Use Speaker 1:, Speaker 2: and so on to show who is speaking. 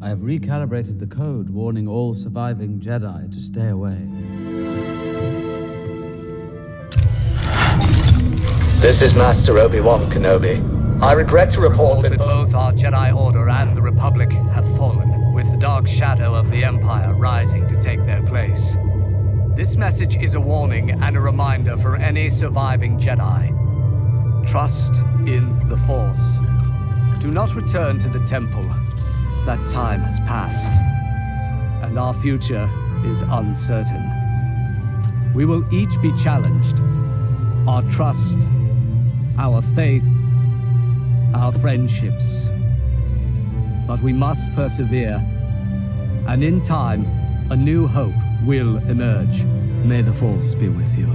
Speaker 1: I have recalibrated the code warning all surviving Jedi to stay away.
Speaker 2: This is Master Obi-Wan Kenobi. I regret to report that
Speaker 3: both our Jedi Order and the Republic have fallen, with the dark shadow of the Empire rising to take their place. This message is a warning and a reminder for any surviving Jedi. Trust in the Force. Do not return to the Temple. That time has passed, and our future is uncertain. We will each be challenged. Our trust, our faith, our friendships. But we must persevere, and in time, a new hope will emerge. May the Force be with you.